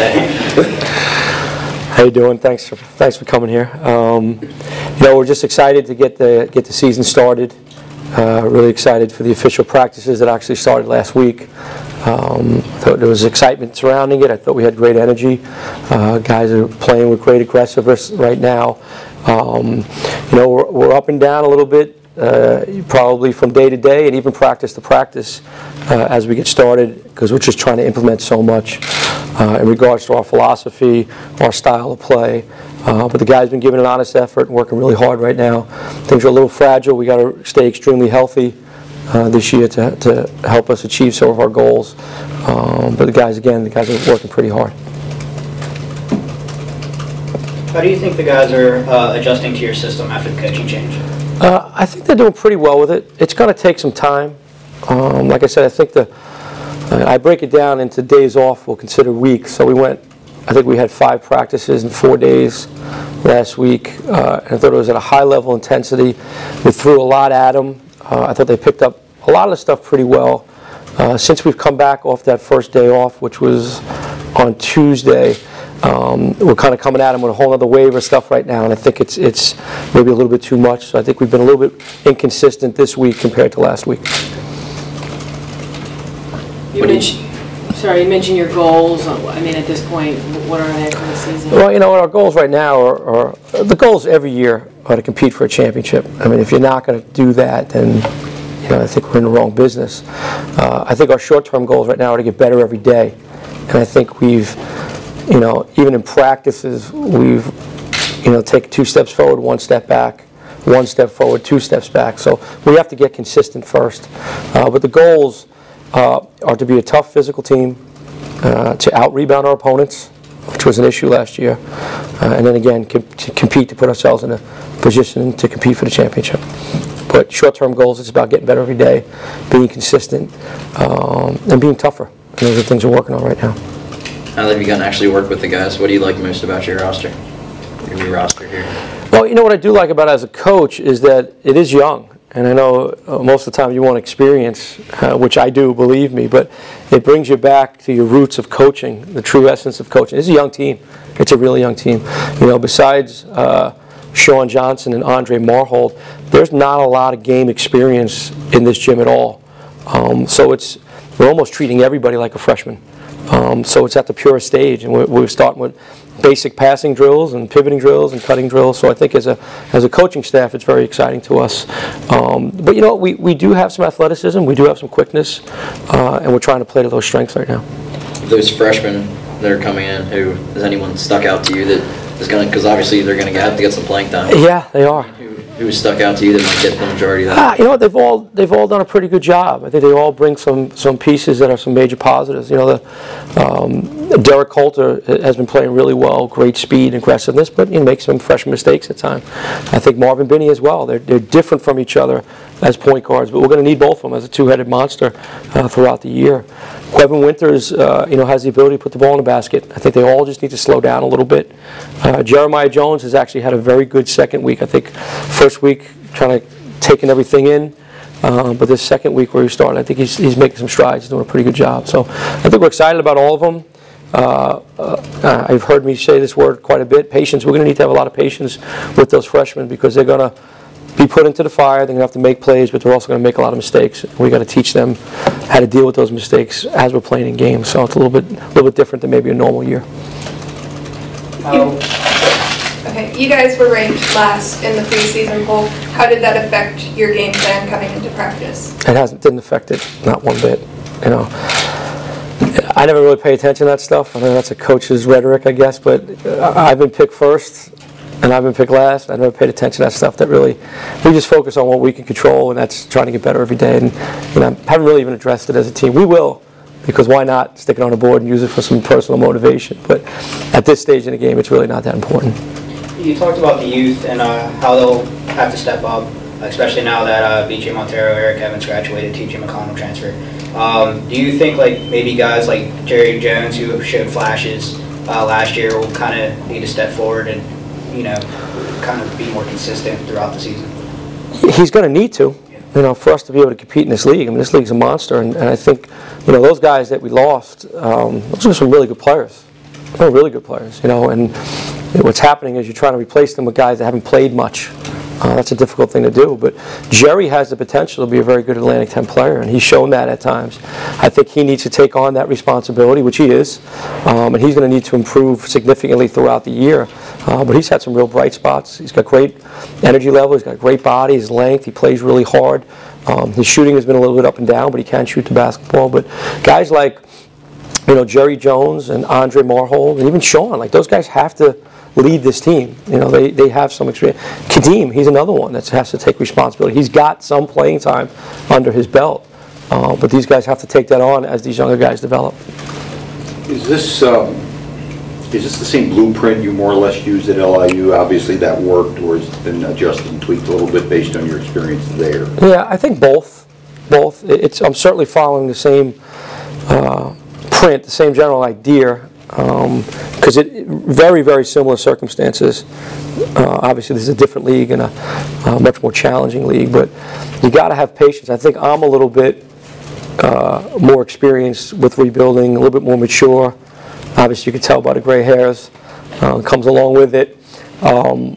How you doing? Thanks for, thanks for coming here. Um, you know, we're just excited to get the get the season started. Uh, really excited for the official practices that actually started last week. Um, thought there was excitement surrounding it. I thought we had great energy. Uh, guys are playing with great aggressiveness right now. Um, you know, we're, we're up and down a little bit uh, probably from day to day and even practice to practice uh, as we get started because we're just trying to implement so much uh, in regards to our philosophy, our style of play. Uh, but the guys been giving an honest effort and working really hard right now. Things are a little fragile. We got to stay extremely healthy uh, this year to, to help us achieve some of our goals. Um, but the guys, again, the guys are working pretty hard. How do you think the guys are uh, adjusting to your system after the coaching change? Uh, I think they're doing pretty well with it. It's going to take some time. Um, like I said, I think the I break it down into days off. We'll consider weeks. So we went. I think we had five practices in four days last week. Uh, and I thought it was at a high level intensity. We threw a lot at them. Uh, I thought they picked up a lot of the stuff pretty well. Uh, since we've come back off that first day off, which was on Tuesday, um, we're kind of coming at them with a whole other wave of stuff right now, and I think it's it's maybe a little bit too much. So I think we've been a little bit inconsistent this week compared to last week. You mentioned, sorry, you mentioned your goals. I mean, at this point, what are they for the season? Well, you know, our goals right now are, are the goals every year are to compete for a championship. I mean, if you're not going to do that, then you know I think we're in the wrong business. Uh, I think our short-term goals right now are to get better every day, and I think we've you know, even in practices, we've, you know, take two steps forward, one step back, one step forward, two steps back. So we have to get consistent first. Uh, but the goals uh, are to be a tough physical team, uh, to out-rebound our opponents, which was an issue last year, uh, and then again, com to compete to put ourselves in a position to compete for the championship. But short-term goals, it's about getting better every day, being consistent, um, and being tougher. And those are the things we're working on right now. Now that you've gotten to actually work with the guys, what do you like most about your roster? Your new roster here? Well, you know what I do like about it as a coach is that it is young. And I know uh, most of the time you want experience, uh, which I do, believe me, but it brings you back to your roots of coaching, the true essence of coaching. It's a young team. It's a really young team. You know, besides uh, Sean Johnson and Andre Marhold, there's not a lot of game experience in this gym at all. Um, so it's we're almost treating everybody like a freshman. Um, so it's at the purest stage, and we're, we're, starting with basic passing drills and pivoting drills and cutting drills. So I think as a as a coaching staff, it's very exciting to us. Um, but you know, we, we do have some athleticism, we do have some quickness, uh, and we're trying to play to those strengths right now. Those freshmen that are coming in, who has anyone stuck out to you that is going to? Because obviously they're going to have to get some playing time. Yeah, they are who stuck out to you that might get the majority of that? Ah, you know what? They've all they've all done a pretty good job. I think they all bring some some pieces that are some major positives. You know, the um, Derrick Colter has been playing really well, great speed, and aggressiveness, but he makes some fresh mistakes at times. I think Marvin Binney as well. They're they're different from each other as point guards, but we're going to need both of them as a two-headed monster uh, throughout the year. Quevin Winters, uh, you know, has the ability to put the ball in the basket. I think they all just need to slow down a little bit. Uh, Jeremiah Jones has actually had a very good second week. I think first week kind of taking everything in, uh, but this second week where he started, I think he's, he's making some strides. He's doing a pretty good job. So I think we're excited about all of them. Uh, uh, I've heard me say this word quite a bit, patience. We're going to need to have a lot of patience with those freshmen because they're going to be put into the fire. They're going to have to make plays, but they're also going to make a lot of mistakes. We got to teach them how to deal with those mistakes as we're playing in games. So it's a little bit, a little bit different than maybe a normal year. Okay, you guys were ranked last in the preseason poll. How did that affect your game plan coming into practice? It hasn't, didn't affect it, not one bit. You know, I never really pay attention to that stuff. I mean, that's a coach's rhetoric, I guess. But I've been picked first and I've been picked last. I never paid attention to that stuff. That really, we just focus on what we can control, and that's trying to get better every day. And you know, haven't really even addressed it as a team. We will, because why not stick it on the board and use it for some personal motivation? But at this stage in the game, it's really not that important. You talked about the youth and uh, how they'll have to step up, especially now that uh, B.J. Monteiro, Eric Evans graduated, T.J. McConnell transfer. Um, do you think like maybe guys like Jerry Jones who showed flashes uh, last year will kind of need to step forward and you know, kind of be more consistent throughout the season? He's going to need to, you know, for us to be able to compete in this league. I mean, this league's a monster, and, and I think, you know, those guys that we lost, um, those are some really good players. They're really good players, you know, and what's happening is you're trying to replace them with guys that haven't played much. Uh, that's a difficult thing to do, but Jerry has the potential to be a very good Atlantic 10 player, and he's shown that at times. I think he needs to take on that responsibility, which he is, um, and he's going to need to improve significantly throughout the year. Uh, but he's had some real bright spots. He's got great energy level. He's got great body, his length. He plays really hard. Um, his shooting has been a little bit up and down, but he can shoot the basketball. But guys like you know, Jerry Jones and Andre Marhold, and even Sean, like those guys have to lead this team. You know, they, they have some experience. Kadeem, he's another one that has to take responsibility. He's got some playing time under his belt, uh, but these guys have to take that on as these younger guys develop. Is this, um, is this the same blueprint you more or less used at LIU? Obviously, that worked, or has been adjusted and tweaked a little bit based on your experience there? Yeah, I think both. Both. It's, I'm certainly following the same uh, print, the same general idea, because it, very, very similar circumstances. Uh, Obviously, this is a different league and a uh, much more challenging league, but you got to have patience. I think I'm a little bit uh, more experienced with rebuilding, a little bit more mature. Obviously, you can tell by the gray hairs, uh, comes along with it. Um,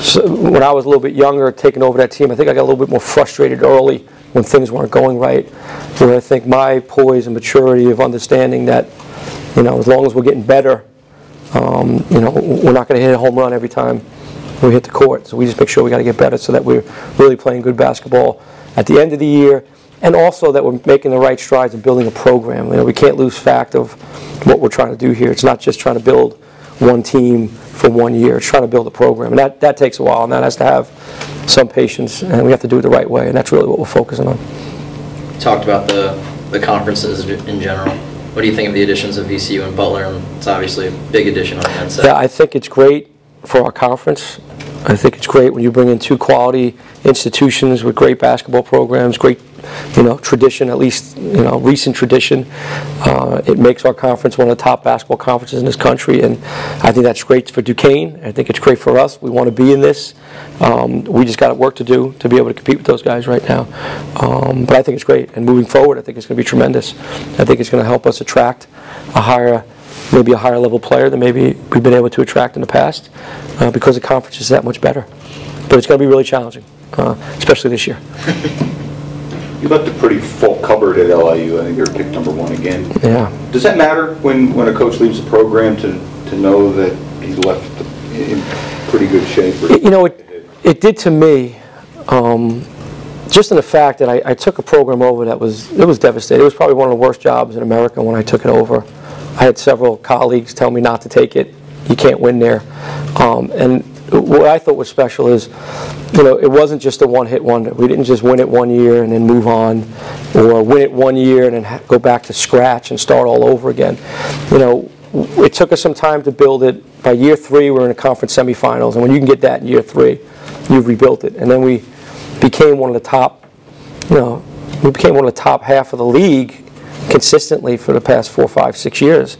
so when I was a little bit younger, taking over that team, I think I got a little bit more frustrated early when things weren't going right. Where I think my poise and maturity of understanding that, you know, as long as we're getting better, um, you know, we're not going to hit a home run every time we hit the court. So we just make sure we got to get better so that we're really playing good basketball at the end of the year, and also that we're making the right strides in building a program. You know, we can't lose fact of what we're trying to do here. It's not just trying to build one team for one year. It's trying to build a program, and that, that takes a while, and that has to have some patience, and we have to do it the right way, and that's really what we're focusing on. Talked about the, the conferences in general. What do you think of the additions of VCU and Butler? And it's obviously a big addition on the men's side. Yeah, I think it's great for our conference. I think it's great when you bring in two quality institutions with great basketball programs, great, you know, tradition, at least, you know, recent tradition. Uh, It makes our conference one of the top basketball conferences in this country, and I think that's great for Duquesne. I think it's great for us. We want to be in this. Um, We just got work to do to be able to compete with those guys right now. Um, But I think it's great, and moving forward, I think it's going to be tremendous. I think it's going to help us attract a higher maybe a higher level player than maybe we've been able to attract in the past uh, because the conference is that much better. But it's going to be really challenging, uh, especially this year. You left a pretty full cupboard at LIU. I think were picked number one again. Yeah. Does that matter when, when a coach leaves a program to, to know that he left in pretty good shape? It- You know, it, it did to me, um, just in the fact that I, I took a program over that was, it was devastating. It was probably one of the worst jobs in America when I took it over. I had several colleagues tell me not to take it. You can't win there. Um, and what I thought was special is, you know, it wasn't just a one-hit wonder. We didn't just win it one year and then move on, or win it one year and then go back to scratch and start all over again. You know, it took us some time to build it. By year three, we're in the conference semifinals, and when you can get that in year three, you've rebuilt it. And then we became one of the top, you know, we became one of the top half of the league consistently for the past four, five, six years.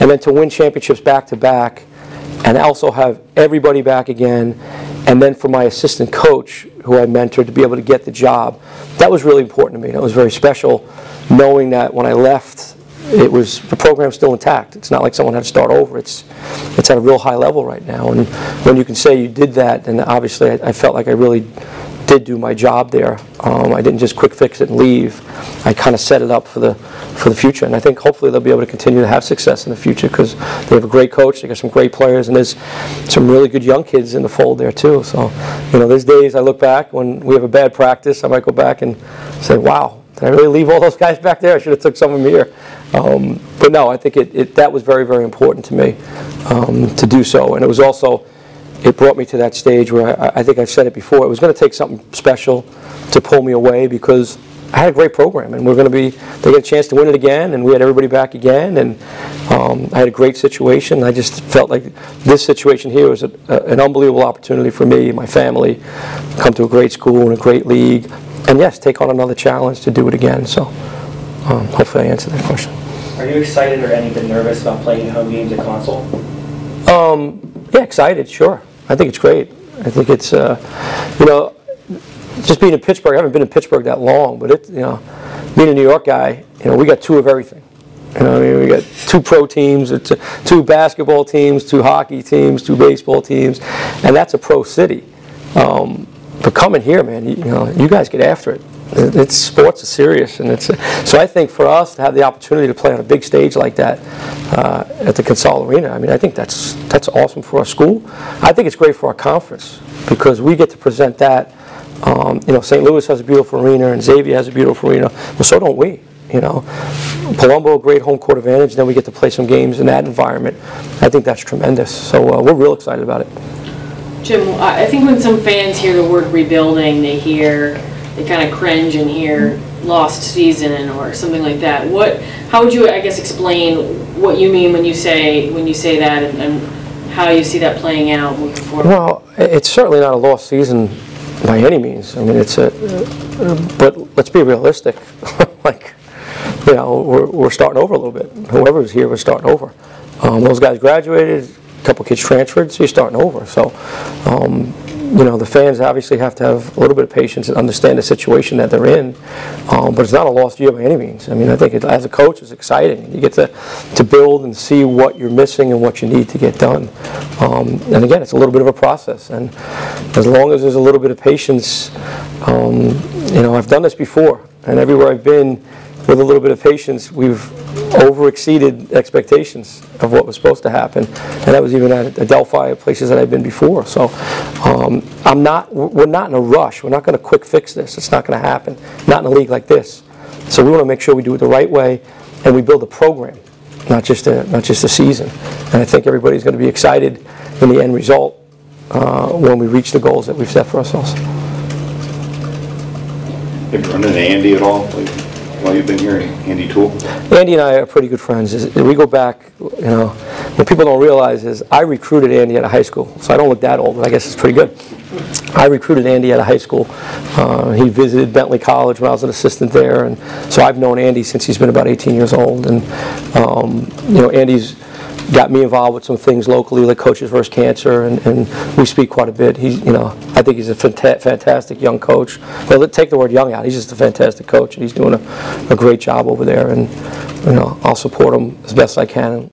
And then to win championships back to back, and also have everybody back again, and then for my assistant coach, who I mentored, to be able to get the job, that was really important to me. That was very special, knowing that when I left, it was, the program's still intact. It's not like someone had to start over. It's, it's at a real high level right now. And when you can say you did that, then obviously I, I felt like I really did do my job there. Um, I didn't just quick fix it and leave. I kind of set it up for the for the future, and I think hopefully they'll be able to continue to have success in the future because they have a great coach, they got some great players, and there's some really good young kids in the fold there too. So, you know, there's days I look back when we have a bad practice, I might go back and say, "Wow, did I really leave all those guys back there? I should have took some of them here." Um, but no, I think it, it that was very very important to me um, to do so, and it was also it brought me to that stage where I, I think I've said it before. It was going to take something special to pull me away because I had a great program, and we're going to be. They get a chance to win it again, and we had everybody back again, and um, I had a great situation. I just felt like this situation here was a, a, an unbelievable opportunity for me and my family, come to a great school and a great league, and yes, take on another challenge to do it again. So, um, hopefully, I answered that question. Are you excited or any bit nervous about playing home games at Consol? Um, yeah, excited, sure. I think it's great. I think it's, uh, you know, just being in Pittsburgh, I haven't been in Pittsburgh that long, but it, you know, being a New York guy, you know, we got two of everything. You know, I mean, we got two pro teams, two basketball teams, two hockey teams, two baseball teams, and that's a pro city. Um, but coming here, man, you, you know, you guys get after it. It- It's sports is serious, and it's so. I think for us to have the opportunity to play on a big stage like that uh, at the Consol Arena, I mean, I think that's that's awesome for our school. I think it's great for our conference because we get to present that. Um, you know, St. Louis has a beautiful arena, and Xavier has a beautiful arena. Well, so don't we. You know, Palumbo, great home court advantage. Then we get to play some games in that environment. I think that's tremendous. So uh, we're real excited about it. Jim, I think when some fans hear the word rebuilding, they hear, they kind of cringe and hear lost season or something like that. What, how would you, I guess, explain what you mean when you say, when you say that and- and how you see that playing out moving forward? Well, it's certainly not a lost season by any means. I mean, it's a, but let's be realistic. Like, you know, we're, we're starting over a little bit. Whoever's here, we're starting over. Um, those guys graduated, a couple kids transferred, so you're starting over. So, um, you know, the fans obviously have to have a little bit of patience and understand the situation that they're in. Um, but it's not a lost year by any means. I mean, I think it, as a coach, it's exciting. You get to, to build and see what you're missing and what you need to get done. Um, and again, it's a little bit of a process. And as long as there's a little bit of patience, um, you know, I've done this before. And everywhere I've been, with a little bit of patience, we've over exceeded expectations of what was supposed to happen. And that was even at Adelphi, places that I've been before. So um, I'm not, we're not in a rush. We're not going to quick fix this. It's not going to happen. Not in a league like this. So we want to make sure we do it the right way and we build a program, not just a, not just a season. And I think everybody's going to be excited in the end result uh, when we reach the goals that we've set for ourselves. Have you run into Andy at all, like, while you've been here, Andy Toole? Andy and I are pretty good friends. We go back, you know, what people don't realize is I recruited Andy out of high school, so I don't look that old, but I guess it's pretty good. I recruited Andy out of high school. Uh, He visited Bentley College when I was an assistant there, and so I've known Andy since he's been about 18 years old. And, um, you know, Andy's got me involved with some things locally, like Coaches vs. Cancer, and, and we speak quite a bit. He's, you know, I think he's a fanta- fantastic young coach. Well, take the word young out. He's just a fantastic coach, and he's doing a, a great job over there. And, you know, I'll support him as best I can.